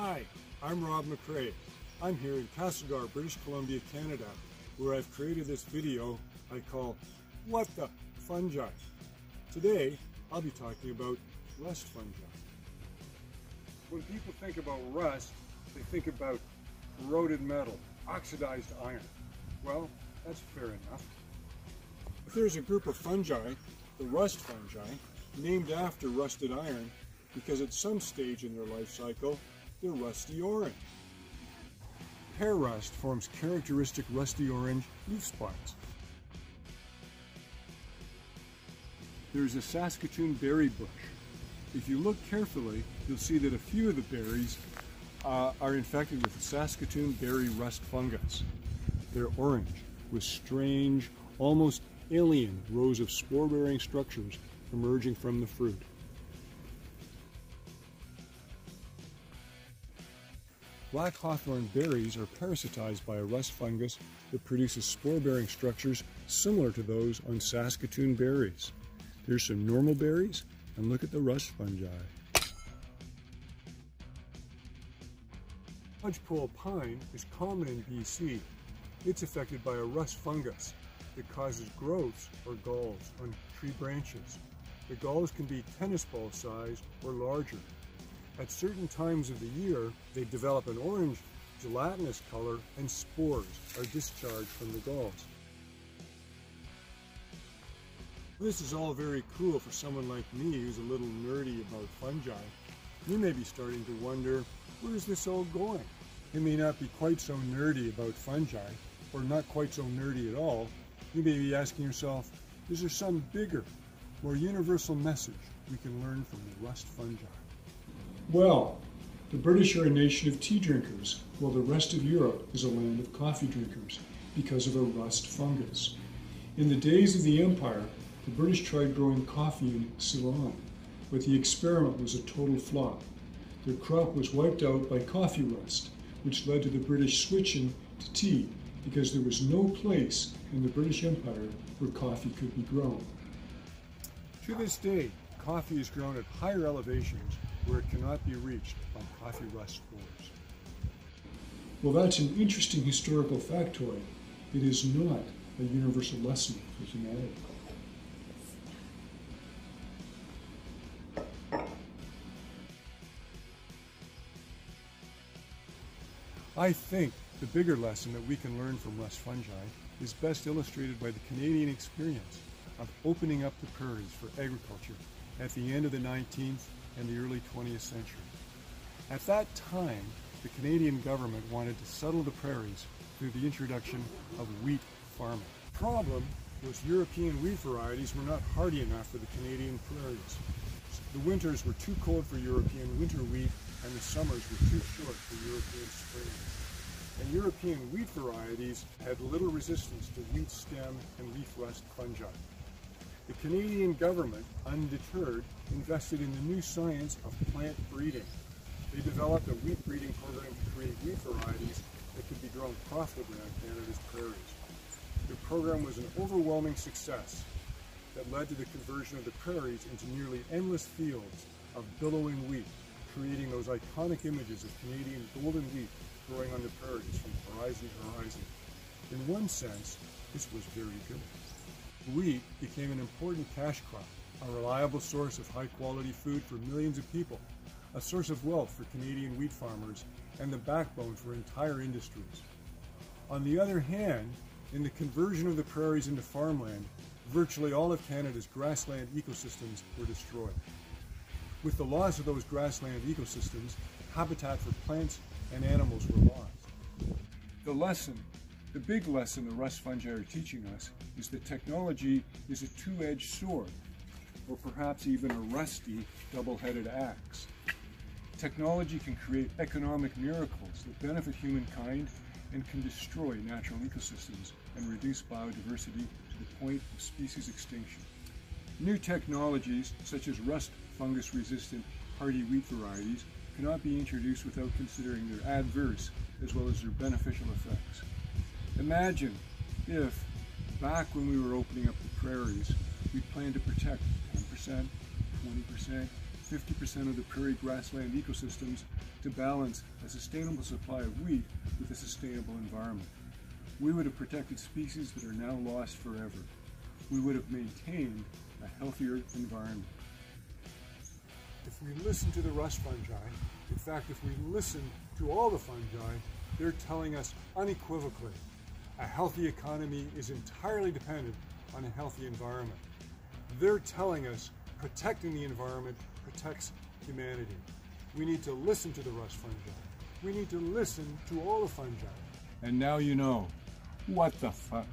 Hi, I'm Rob Macrae. I'm here in Castlegar, British Columbia, Canada, where I've created this video I call What the Fungi. Today, I'll be talking about rust fungi. When people think about rust, they think about corroded metal, oxidized iron. Well, that's fair enough. If there's a group of fungi, the rust fungi, named after rusted iron because at some stage in their life cycle, they're rusty orange. Hair rust forms characteristic rusty orange leaf spots. There's a Saskatoon berry bush. If you look carefully, you'll see that a few of the berries uh, are infected with the Saskatoon berry rust fungus. They're orange with strange, almost alien rows of spore-bearing structures emerging from the fruit. Black hawthorn berries are parasitized by a rust fungus that produces spore-bearing structures similar to those on Saskatoon berries. Here's some normal berries, and look at the rust fungi. Lodgepole pine is common in BC. It's affected by a rust fungus that causes growths or galls on tree branches. The galls can be tennis ball sized or larger. At certain times of the year, they develop an orange gelatinous color and spores are discharged from the galls. This is all very cool for someone like me who's a little nerdy about fungi. You may be starting to wonder, where's this all going? You may not be quite so nerdy about fungi, or not quite so nerdy at all. You may be asking yourself, is there some bigger, more universal message we can learn from the rust fungi? Well, the British are a nation of tea drinkers, while the rest of Europe is a land of coffee drinkers because of a rust fungus. In the days of the Empire, the British tried growing coffee in Ceylon, but the experiment was a total flop. Their crop was wiped out by coffee rust, which led to the British switching to tea because there was no place in the British Empire where coffee could be grown. To this day, coffee is grown at higher elevations where it cannot be reached by coffee rust spores. Well, that's an interesting historical factoid. It is not a universal lesson for humanity. I think the bigger lesson that we can learn from rust fungi is best illustrated by the Canadian experience of opening up the prairies for agriculture at the end of the 19th and the early 20th century. At that time, the Canadian government wanted to settle the prairies through the introduction of wheat farming. The problem was European wheat varieties were not hardy enough for the Canadian prairies. The winters were too cold for European winter wheat and the summers were too short for European springs. And European wheat varieties had little resistance to wheat stem and leaf rust fungi. The Canadian government, undeterred, invested in the new science of plant breeding. They developed a wheat breeding program to create wheat varieties that could be grown profitably on Canada's prairies. The program was an overwhelming success that led to the conversion of the prairies into nearly endless fields of billowing wheat, creating those iconic images of Canadian golden wheat growing on the prairies from horizon to horizon. In one sense, this was very good wheat became an important cash crop, a reliable source of high quality food for millions of people, a source of wealth for Canadian wheat farmers, and the backbone for entire industries. On the other hand, in the conversion of the prairies into farmland, virtually all of Canada's grassland ecosystems were destroyed. With the loss of those grassland ecosystems, habitat for plants and animals were lost. The lesson the big lesson the rust fungi are teaching us is that technology is a two-edged sword, or perhaps even a rusty double-headed axe. Technology can create economic miracles that benefit humankind and can destroy natural ecosystems and reduce biodiversity to the point of species extinction. New technologies, such as rust fungus resistant hardy wheat varieties, cannot be introduced without considering their adverse as well as their beneficial effects. Imagine if, back when we were opening up the prairies, we planned to protect 10%, 20%, 50% of the prairie grassland ecosystems to balance a sustainable supply of wheat with a sustainable environment. We would have protected species that are now lost forever. We would have maintained a healthier environment. If we listen to the rust fungi, in fact, if we listen to all the fungi, they're telling us unequivocally a healthy economy is entirely dependent on a healthy environment. They're telling us protecting the environment protects humanity. We need to listen to the rust fungi. We need to listen to all the fungi. And now you know what the fungi.